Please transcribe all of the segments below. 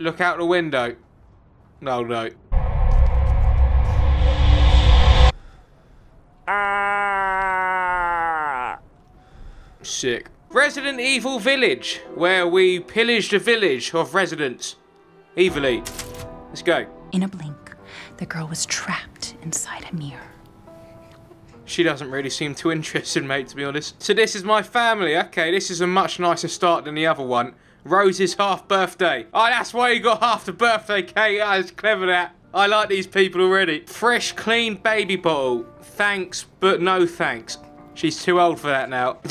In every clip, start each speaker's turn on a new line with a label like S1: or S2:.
S1: Look out the window. No, no. Ah! Sick. Resident Evil Village, where we pillaged a village of residents. Evilly. Let's go.
S2: In a blink, the girl was trapped inside a mirror.
S1: She doesn't really seem too interested, mate, to be honest. So this is my family. Okay, this is a much nicer start than the other one. Rose's half birthday. Oh, that's why you got half the birthday cake. That's clever, that. I like these people already. Fresh, clean baby bottle. Thanks, but no thanks. She's too old for that now.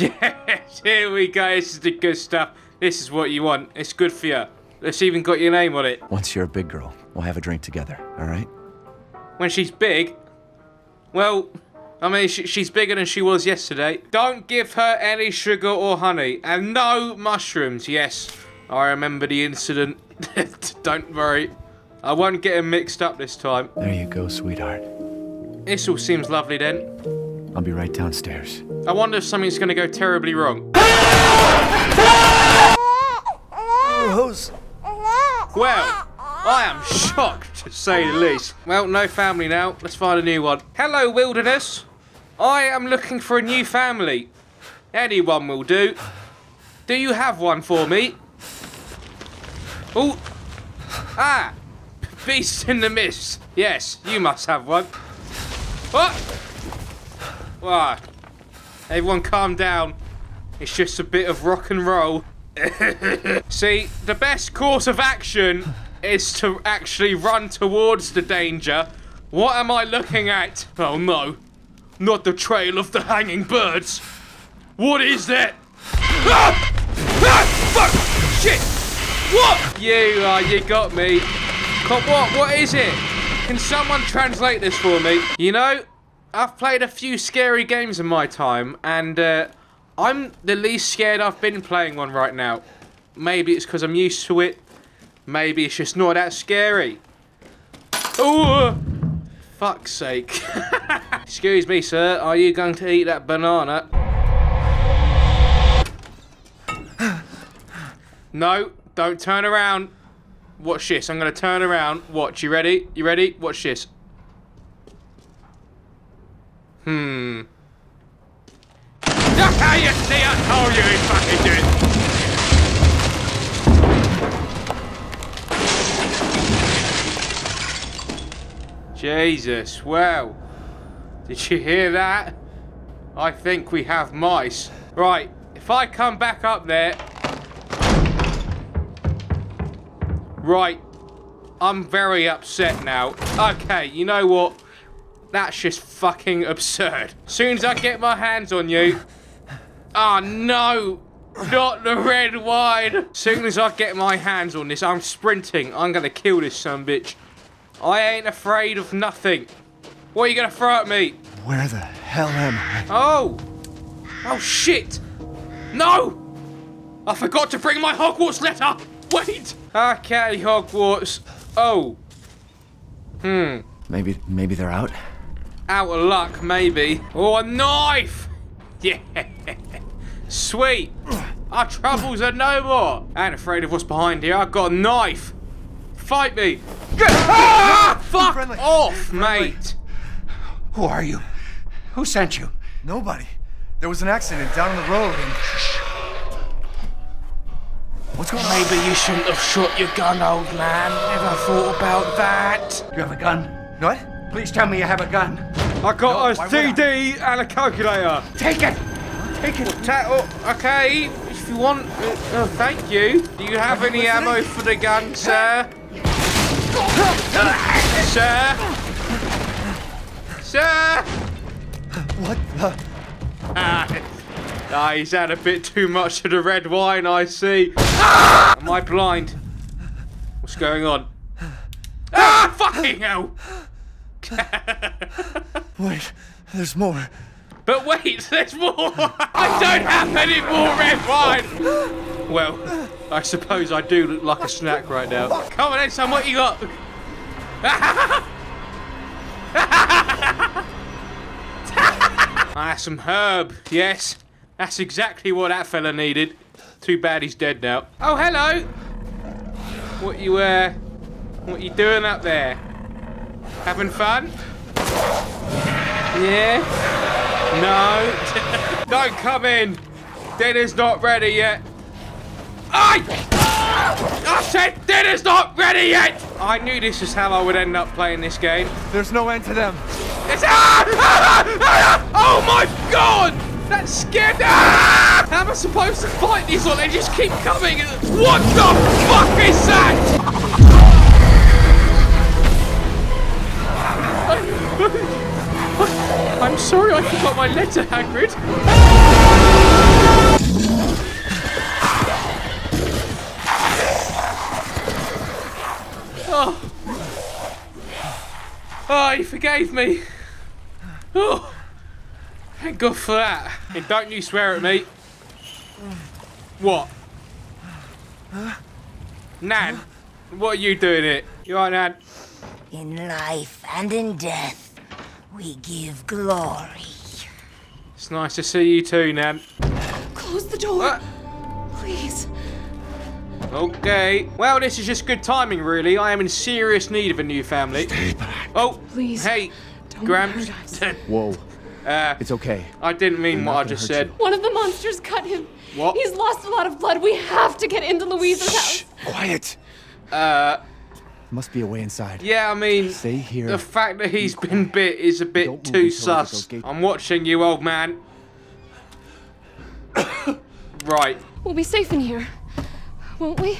S1: Yes, here we go. This is the good stuff. This is what you want. It's good for you. It's even got your name on it.
S3: Once you're a big girl, we'll have a drink together, all right?
S1: When she's big, well, I mean, sh she's bigger than she was yesterday. Don't give her any sugar or honey. And no mushrooms, yes. I remember the incident. Don't worry. I won't get them mixed up this time.
S3: There you go, sweetheart.
S1: This all seems lovely then.
S3: I'll be right downstairs.
S1: I wonder if something's going to go terribly wrong.
S3: Rose!
S1: Well, I am shocked to say the least. Well, no family now. Let's find a new one. Hello, wilderness. I am looking for a new family. Anyone will do. Do you have one for me? Oh. Ah. Beast in the mist. Yes, you must have one. What? Ah. Everyone calm down. It's just a bit of rock and roll. See, the best course of action is to actually run towards the danger. What am I looking at? Oh no. Not the trail of the hanging birds. What is that? Ah! Ah! Fuck! Shit! What? You, uh, you got me. But what? What is it? Can someone translate this for me? You know, I've played a few scary games in my time, and uh, I'm the least scared I've been playing one right now. Maybe it's because I'm used to it. Maybe it's just not that scary. Oh, fuck's sake. Excuse me, sir. Are you going to eat that banana? No, don't turn around. Watch this. I'm going to turn around. Watch. You ready? You ready? Watch this. Hmm. Ah, you see, I told you he'd fucking do Jesus, well, did you hear that? I think we have mice. Right, if I come back up there... Right, I'm very upset now. Okay, you know what? That's just fucking absurd. Soon as I get my hands on you... Oh no! Not the red wine! Soon as I get my hands on this, I'm sprinting. I'm gonna kill this son bitch. I ain't afraid of nothing. What are you gonna throw at me?
S3: Where the hell am I?
S1: Oh! Oh shit! No! I forgot to bring my Hogwarts letter! Wait! Okay, Hogwarts. Oh. Hmm.
S3: Maybe, maybe they're out?
S1: Out of luck, maybe. Oh, a knife! Yeah. Sweet. Our troubles are no more. I ain't afraid of what's behind here. I've got a knife. Fight me. Ah, fuck
S3: friendly.
S1: off, mate.
S4: Who are you? Who sent you?
S3: Nobody. There was an accident down the road and... What's going on?
S1: Maybe you shouldn't have shot your gun, old man. Never thought about that.
S4: You have a gun?
S3: What?
S4: Please tell me you have a gun.
S1: I got
S3: No,
S1: a
S3: why would I?
S1: CD and a calculator.
S4: Take it! Take it!
S1: Oh, okay, if you want. Uh, oh, thank you. Do you have any ammo for the gun, sir? Sir? Sir?
S3: What the?
S1: Ah, ah, he's had a bit too much of the red wine, I see. Am I blind? What's going on? Ah, fucking hell!
S3: Wait, there's more.
S1: But wait, there's more! I don't have any more red wine! Well, I suppose I do look like a snack right now. Come on then, son, what you got? Ah, some herb, yes. That's exactly what that fella needed. Too bad he's dead now. Oh, hello! What you uh, what you doing up there? Having fun? Yeah. No. Don't come in. Dinner's not ready yet. I. I said dinner's not ready yet. I knew this is how I would end up playing this game.
S3: There's no end to them.
S1: It's ah! Ah! Ah! Oh my god! That scared ah! How am I supposed to fight these or they just keep coming? What the fuck is that? I'm sorry I forgot my letter, Hagrid. Oh, he forgave me. Oh, thank God for that. And don't you swear at me. What? Nan, what are you doing it? You alright, Nan?
S5: In life and in death, we give glory.
S1: It's nice to see you too, Nan.
S2: Close the door,
S1: Uh,
S2: please.
S1: Okay. Well, this is just good timing, really. I am in serious need of a new family. Oh,
S2: Please,
S1: Hey,
S2: don't
S1: Gramps.
S3: Whoa.
S1: uh,
S3: It's okay.
S1: I didn't mean
S3: We're
S1: what I just said.
S3: you.
S6: One of the monsters cut him.
S1: What?
S6: He's lost a lot of blood. We have to get into Luiza's house.
S3: Quiet.
S1: Uh,
S3: Must be a way inside.
S1: yeah, I mean,
S3: Stay here.
S1: the fact that he's been bit is a bit
S3: Don't
S1: too
S3: until we get those
S1: sus. I'm watching you, old man. right.
S6: We'll be safe in here, won't we?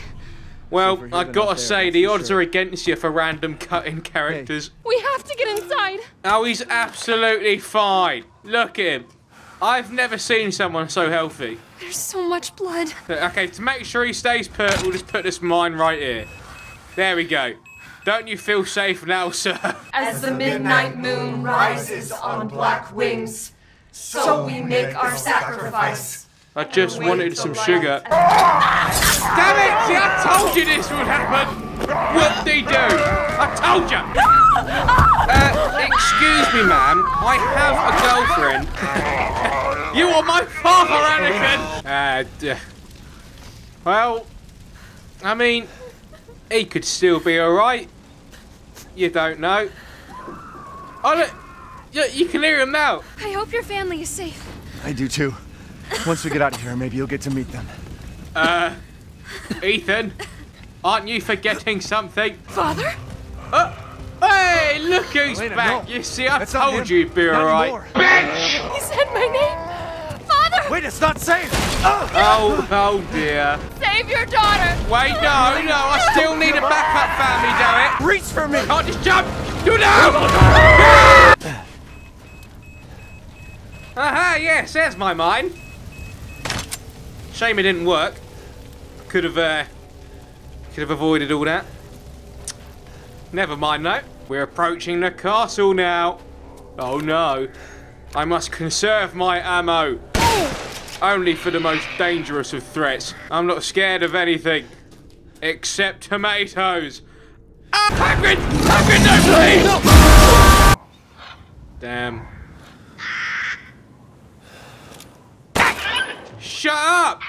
S1: Well, I
S3: than
S1: gotta say, the odds
S3: sure.
S1: are against you for random cutting characters.
S6: We have to get inside.
S1: Oh, he's absolutely fine. Look at him. I've never seen someone so healthy.
S6: There's so much blood.
S1: Okay, to make sure he stays put, we'll just put this mine right here. There we go. Don't you feel safe now, sir?
S7: As the midnight moon rises on black wings, so we make our sacrifice.
S1: I just wanted some sugar. Damn it! See, I told you this would happen! What did he do? I told you! Uh, excuse me, ma'am. I have a girlfriend. you are my father, Anakin! Uh, well, I mean, he could still be alright. You don't know. Oh, look! You, you can hear him now.
S6: I hope your family is safe.
S3: I do too. Once we get out of here, maybe you'll get to meet them.
S1: Uh, Ethan, aren't you forgetting something?
S6: Father?
S1: Uh, hey, look who's
S3: Elena,
S1: back.
S3: no.
S1: You see, I
S3: That's
S1: told you you'd be
S3: Not
S1: alright.
S3: anymore.
S6: He said my name. Father!
S3: Wait, it's not safe.
S1: Oh, oh dear.
S6: Save your daughter!
S1: Wait, no, no, I still need a backup family, damn it.
S3: Reach for me.
S1: Can't just jump. You now. Aha, yes, there's my mine. Shame it didn't work. Could have, uh, could have avoided all that. Never mind though. We're approaching the castle now. Oh no. I must conserve my ammo. Only for the most dangerous of threats. I'm not scared of anything. Except tomatoes. Ah, Hagrid! Hagrid, no, please! Damn. Shut up!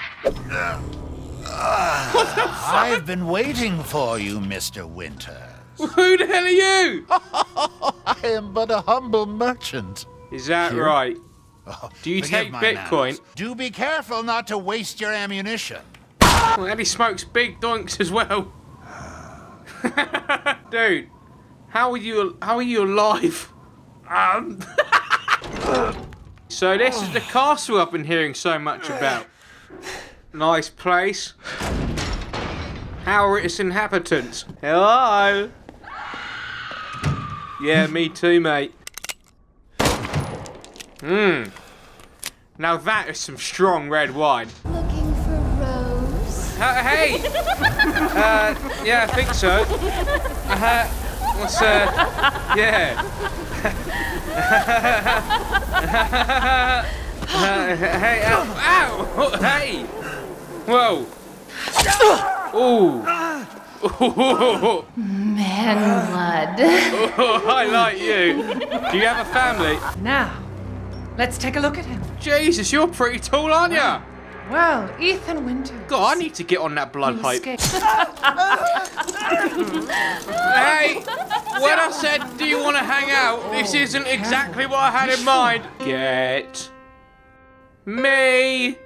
S8: I've been waiting for you, Mr. Winter.
S1: Who the hell are you?
S8: I am but a humble merchant.
S1: Is that right? Do you take Bitcoin?
S8: manners. Do be careful not to waste your ammunition.
S1: Well, and he smokes big doinks as well. Dude, how are you? How are you alive? Um. So this is the castle I've been hearing so much about. Nice place. How are its inhabitants? Hello. Yeah, me too, mate. Hmm. Now that is some strong red wine.
S6: Looking for Rose?
S1: Uh, hey! uh, yeah, I think so. Uh, what's, uh, yeah. Uh, hey, ow, ow! Hey! Whoa! Ooh! Ooh!
S2: Man blood.
S1: I like you. Do you have a family?
S7: Now, let's take a look at him.
S1: Jesus, you're pretty tall, aren't you?
S7: Well, Ethan Winter.
S1: God, I need to get on that blood
S7: You
S1: pipe. Hey, when I said, do you want to hang out, this isn't exactly what I had in mind. Get me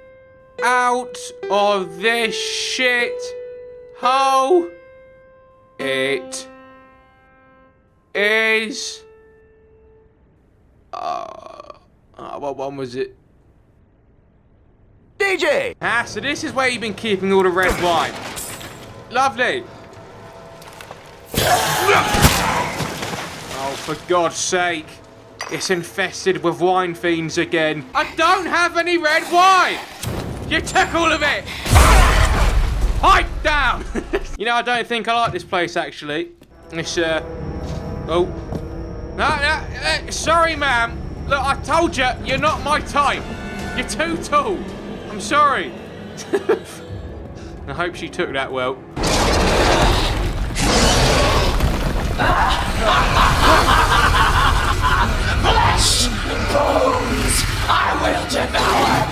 S1: out of this shit hole. It is. Uh, uh, what one was it?
S3: DJ!
S1: Ah, so this is where you've been keeping all the red wine. Lovely. Oh, for God's sake. It's infested with wine fiends again. I don't have any red wine! You took all of it! Pipe down! you know, I don't think I like this place, actually. It's, uh... Oh. No, no, uh, sorry, ma'am. Look, I told you, you're not my type. You're too tall. I'm sorry. I hope she took that well. Bless the bones! I will do that!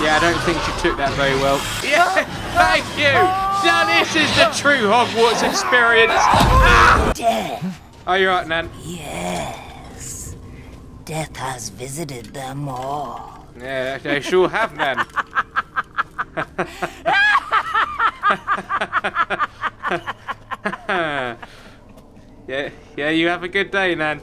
S1: Yeah, I don't think she took that very well. Yeah, thank you. Now this is the true Hogwarts experience.
S5: Death.
S1: Are you right, Nan?
S5: Yes. Death has visited them all.
S1: Yeah, they sure have, Nan. yeah, yeah. You have a good day, Nan.